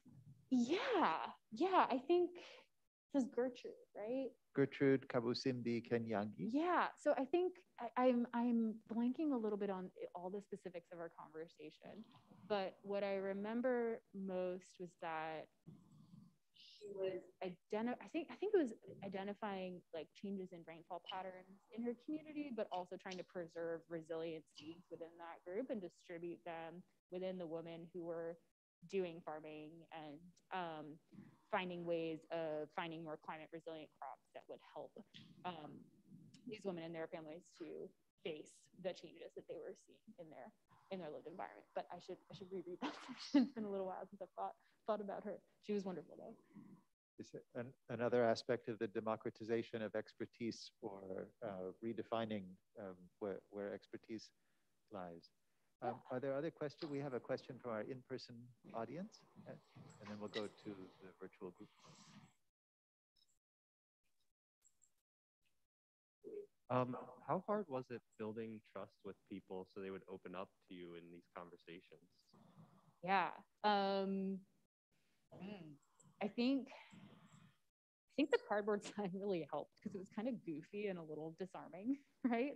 yeah, yeah. I think this is Gertrude, right? Gertrude Kabusimbi Kenyangi. Yeah. So I think I, I'm I'm blanking a little bit on all the specifics of our conversation, but what I remember most was that she was identi- I think I think it was identifying like changes in rainfall patterns in her community, but also trying to preserve resilient seeds within that group and distribute them within the women who were doing farming and um, finding ways of finding more climate resilient crops that would help um, these women and their families to face the changes that they were seeing in their in their lived environment. But I should I should reread that <laughs> section. It's been a little while since I've thought thought about her. She was wonderful though. Is an, another aspect of the democratization of expertise or uh, redefining um, where, where expertise lies. Um, are there other questions? We have a question from our in-person audience, and then we'll go to the virtual group. Um, how hard was it building trust with people so they would open up to you in these conversations? Yeah. Um, I think I think the cardboard <laughs> sign really helped because it was kind of goofy and a little disarming, <laughs> right?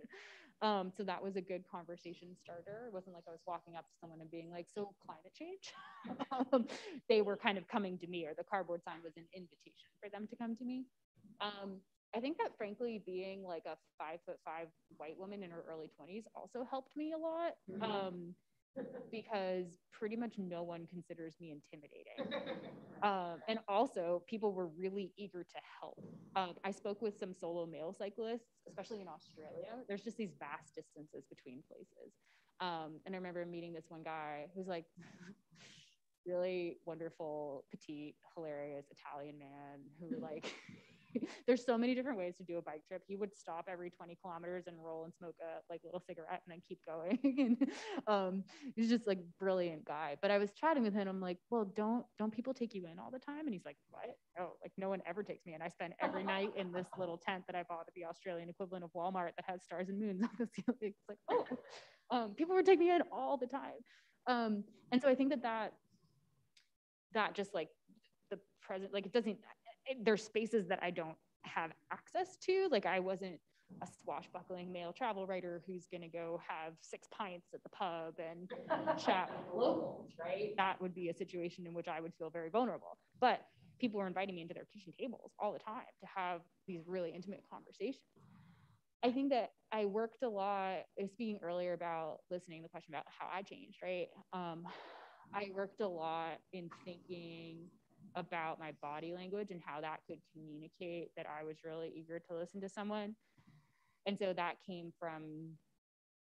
Um, so that was a good conversation starter. It wasn't like I was walking up to someone and being like, "So climate change." <laughs> um, they were kind of coming to me, or the cardboard sign was an invitation for them to come to me. Um, I think that frankly, being like a five foot five white woman in her early 20s also helped me a lot. Mm-hmm. Um, because pretty much no one considers me intimidating. Um, and also, people were really eager to help. Um, I spoke with some solo male cyclists, especially in Australia. There's just these vast distances between places. Um, and I remember meeting this one guy who's like, <laughs> really wonderful, petite, hilarious Italian man who like <laughs> <laughs> there's so many different ways to do a bike trip. He would stop every 20 kilometers and roll and smoke a like little cigarette and then keep going. <laughs> and um, he's just like brilliant guy. But I was chatting with him. I'm like, well, don't don't people take you in all the time? And he's like, what? No, like no one ever takes me in. I spend every night in this little tent that I bought at the Australian equivalent of Walmart that has stars and moons on the <laughs> ceiling. It's like, oh, um, people would take me in all the time. Um, and so I think that that that just like the present, like it doesn't there's spaces that I don't have access to. Like I wasn't a swashbuckling male travel writer who's going to go have six pints at the pub and <laughs> chat with locals, right? That would be a situation in which I would feel very vulnerable. But people were inviting me into their kitchen tables all the time to have these really intimate conversations. I think that I worked a lot, speaking earlier about listening, the question about how I changed, right? Um, I worked a lot in thinking about my body language and how that could communicate that I was really eager to listen to someone. And so that came from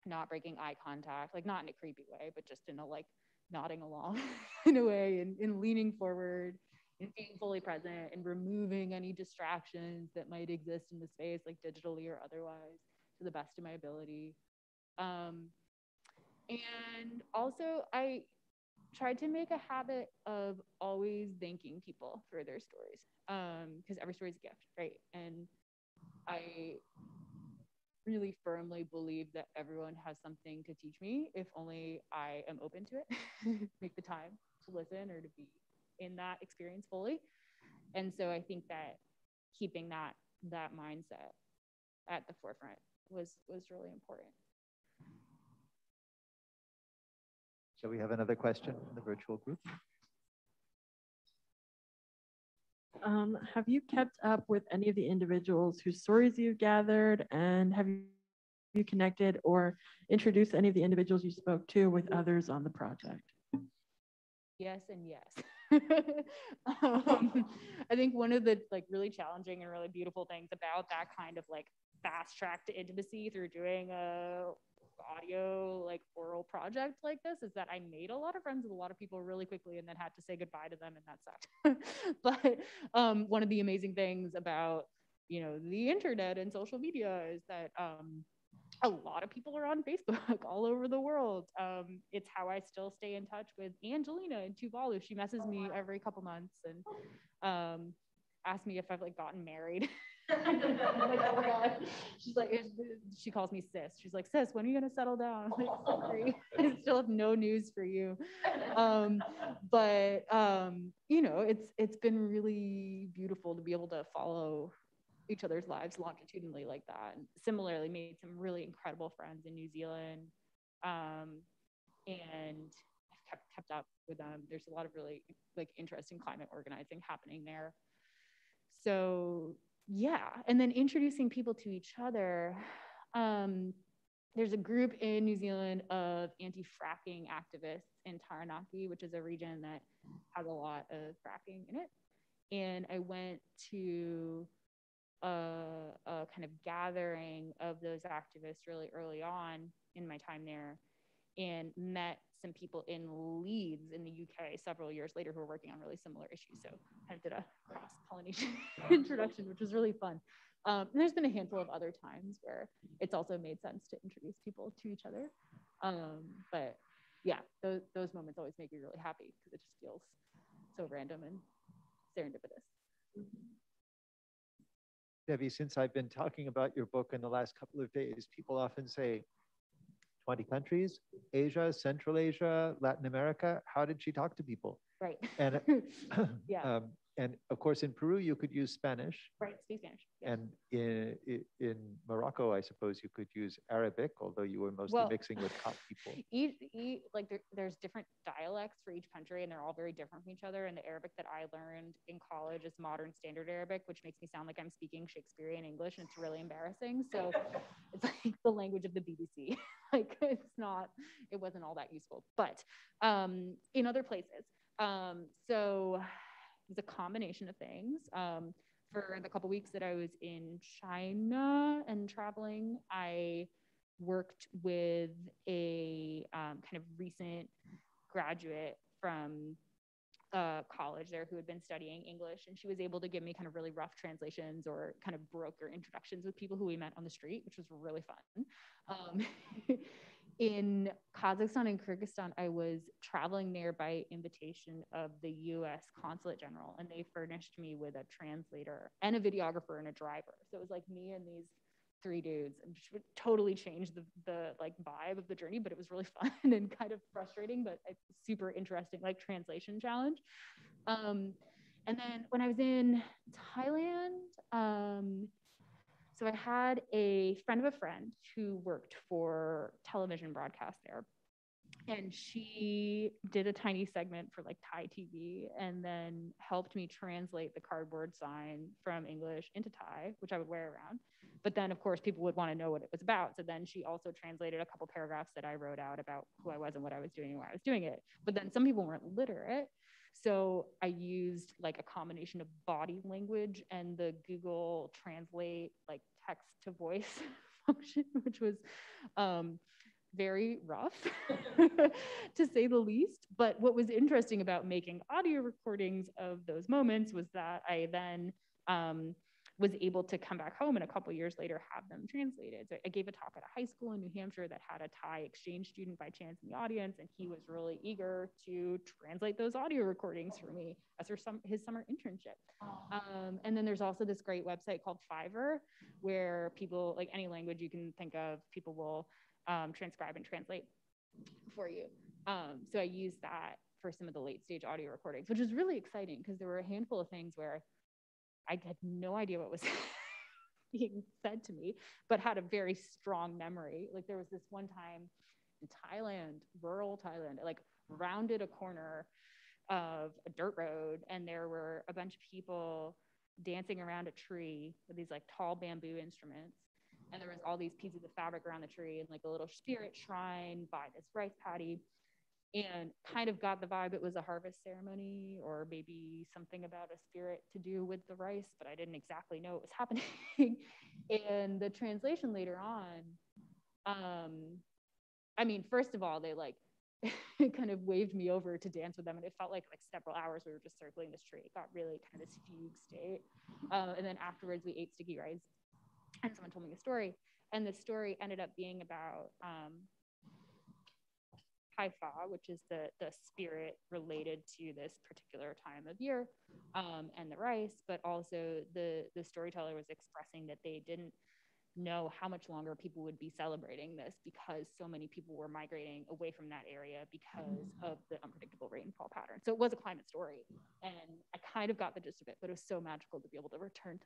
not breaking eye contact, like not in a creepy way, but just in a like nodding along <laughs> in a way and, and leaning forward and being fully present and removing any distractions that might exist in the space, like digitally or otherwise, to the best of my ability. Um, and also, I tried to make a habit of always thanking people for their stories because um, every story is a gift, right? And I really firmly believe that everyone has something to teach me if only I am open to it, <laughs> make the time to listen or to be in that experience fully. And so I think that keeping that that mindset at the forefront was was really important. Shall we have another question from the virtual group? Um, have you kept up with any of the individuals whose stories you've gathered and have you connected or introduced any of the individuals you spoke to with others on the project? Yes and yes. <laughs> um, I think one of the like really challenging and really beautiful things about that kind of like fast track to intimacy through doing a audio like oral project like this is that I made a lot of friends with a lot of people really quickly and then had to say goodbye to them and that sucked. <laughs> but um, one of the amazing things about you know the internet and social media is that um, a lot of people are on Facebook <laughs> all over the world. Um, it's how I still stay in touch with Angelina in Tuvalu. She messes me every couple months and um, asks me if I've like gotten married. <laughs> like, oh God. She's like, she calls me sis. She's like, sis, when are you gonna settle down? I'm like, sorry, <laughs> I still have no news for you. Um, but um, you know, it's it's been really beautiful to be able to follow each other's lives longitudinally like that. And similarly, made some really incredible friends in New Zealand, um, and I've kept kept up with them. There's a lot of really like interesting climate organizing happening there. So yeah and then introducing people to each other um there's a group in New Zealand of anti-fracking activists in Taranaki, which is a region that has a lot of fracking in it. And I went to a, a kind of gathering of those activists really early on in my time there and met some people in Leeds in the UK several years later who were working on really similar issues. So I did a cross pollination <laughs> introduction, which was really fun. Um, and there's been a handful of other times where it's also made sense to introduce people to each other. Um, but yeah, those, those moments always make me really happy because it just feels so random and serendipitous. Devi, since I've been talking about your book in the last couple of days, people often say, 20 countries, Asia, Central Asia, Latin America. How did she talk to people? Right. And <laughs> <coughs> yeah. Um, and of course, in Peru, you could use Spanish. Right, speak Spanish. Yeah. And in, in Morocco, I suppose you could use Arabic, although you were mostly Well, mixing with COP people. <laughs> each, each like there, there's different dialects for each country and they're all very different from each other and the arabic that i learned in college is modern standard arabic which makes me sound like i'm speaking shakespearean english and it's really embarrassing so <laughs> it's like the language of the bbc <laughs> like it's not it wasn't all that useful but um in other places um so was a combination of things um for the couple weeks that i was in china and traveling i worked with a um, kind of recent graduate from uh, college there who had been studying English, and she was able to give me kind of really rough translations or kind of broker introductions with people who we met on the street, which was really fun. Um, <laughs> in Kazakhstan and Kyrgyzstan, I was traveling there by invitation of the US Consulate General, and they furnished me with a translator and a videographer and a driver. So it was like me and these three dudes and totally changed the, the like vibe of the journey but it was really <laughs> fun and kind of frustrating but super interesting like translation challenge um, and then when i was in thailand um, so i had a friend of a friend who worked for television broadcast there and she did a tiny segment for like Thai TV and then helped me translate the cardboard sign from English into Thai, which I would wear around. But then, of course, people would want to know what it was about. So then she also translated a couple paragraphs that I wrote out about who I was and what I was doing and why I was doing it. But then some people weren't literate. So I used like a combination of body language and the Google Translate like text to voice <laughs> function, which was um, very rough <laughs> to say the least. But what was interesting about making audio recordings of those moments was that I then um, was able to come back home and a couple years later have them translated. So I gave a talk at a high school in New Hampshire that had a Thai exchange student by chance in the audience, and he was really eager to translate those audio recordings for me as for some, his summer internship. Um, and then there's also this great website called Fiverr, where people, like any language you can think of, people will um, transcribe and translate for you. Um, so I used that for some of the late stage audio recordings, which was really exciting because there were a handful of things where I had no idea what was <laughs> being said to me, but had a very strong memory. Like there was this one time in Thailand, rural Thailand, like rounded a corner of a dirt road, and there were a bunch of people dancing around a tree with these like tall bamboo instruments. And there was all these pieces of fabric around the tree and like a little spirit shrine by this rice paddy and kind of got the vibe it was a harvest ceremony or maybe something about a spirit to do with the rice, but I didn't exactly know what was <laughs> happening. and the translation later on, um, I mean, first of all, they like <laughs> kind of waved me over to dance with them, and it felt like like several hours we were just circling this tree. It got really kind of this fugue state, uh, and then afterwards we ate sticky rice, and someone told me a story, and the story ended up being about um, Which is the, the spirit related to this particular time of year, um, and the rice, but also the, the storyteller was expressing that they didn't know how much longer people would be celebrating this because so many people were migrating away from that area because of the unpredictable rainfall pattern. So it was a climate story. And I kind of got the gist of it, but it was so magical to be able to return to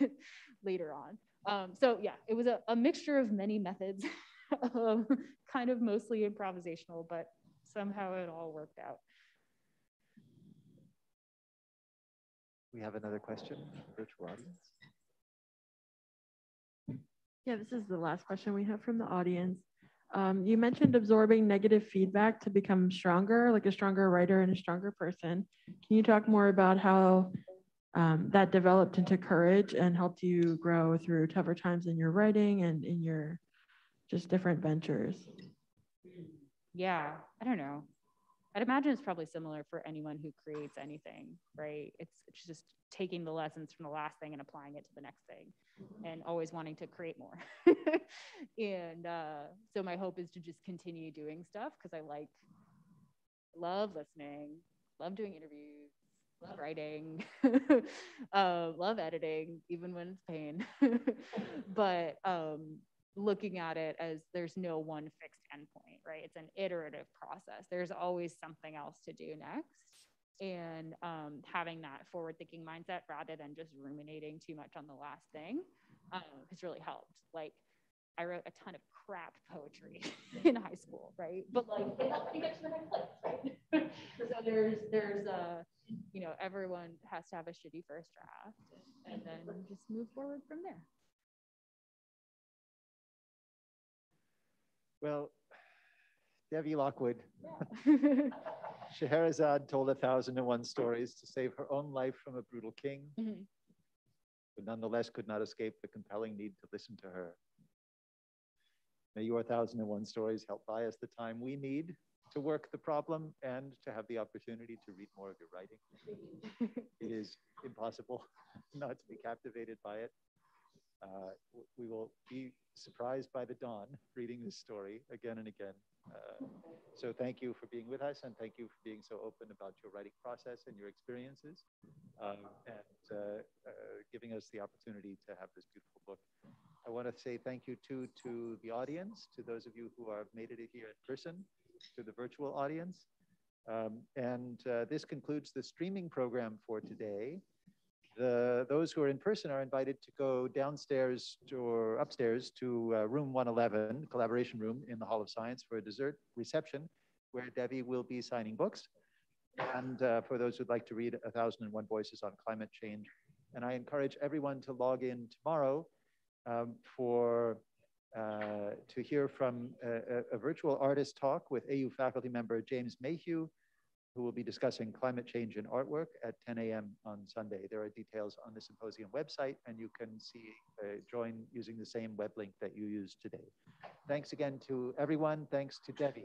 that <laughs> later on. Um, so yeah, it was a, a mixture of many methods <laughs> <laughs> um, kind of mostly improvisational, but somehow it all worked out. We have another question, virtual audience. Yeah, this is the last question we have from the audience. Um, you mentioned absorbing negative feedback to become stronger, like a stronger writer and a stronger person. Can you talk more about how um, that developed into courage and helped you grow through tougher times in your writing and in your just different ventures? Yeah, I don't know. I'd imagine it's probably similar for anyone who creates anything, right? It's, it's just taking the lessons from the last thing and applying it to the next thing and always wanting to create more. <laughs> and uh, so my hope is to just continue doing stuff because I like, love listening, love doing interviews, love writing, <laughs> uh, love editing, even when it's pain. <laughs> but um, looking at it as there's no one fixed endpoint, right? It's an iterative process. There's always something else to do next. And um, having that forward thinking mindset rather than just ruminating too much on the last thing um, has really helped. Like, I wrote a ton of crap poetry <laughs> in high school, right? But like, it helped me get to the next place, right? <laughs> so there's, there's, a, you know, everyone has to have a shitty first draft and then just move forward from there. Well, Devi Lockwood, <laughs> Scheherazade told a thousand and one stories to save her own life from a brutal king, mm-hmm. but nonetheless could not escape the compelling need to listen to her. May your thousand and one stories help buy us the time we need to work the problem and to have the opportunity to read more of your writing. <laughs> it is impossible <laughs> not to be captivated by it. Uh, we will be surprised by the dawn reading this story again and again. Uh, so thank you for being with us and thank you for being so open about your writing process and your experiences um, and uh, uh giving us the opportunity to have this beautiful book. I want to say thank you too to the audience, to those of you who have made it here in person, to the virtual audience. Um, and uh, this concludes the streaming program for today. The, those who are in person are invited to go downstairs to, or upstairs to uh, room 111, collaboration room in the Hall of Science for a dessert reception where Devi will be signing books. And uh, for those who'd like to read A Thousand and One Voices on Climate Change. And I encourage everyone to log in tomorrow um, for uh, to hear from a, a, virtual artist talk with AU faculty member James Mayhew, who will be discussing climate change in artwork at 10 a.m. on Sunday. There are details on the symposium website, and you can see uh, join using the same web link that you used today. Thanks again to everyone. Thanks to Devi.